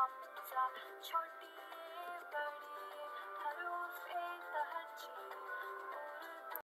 हमजा छोटी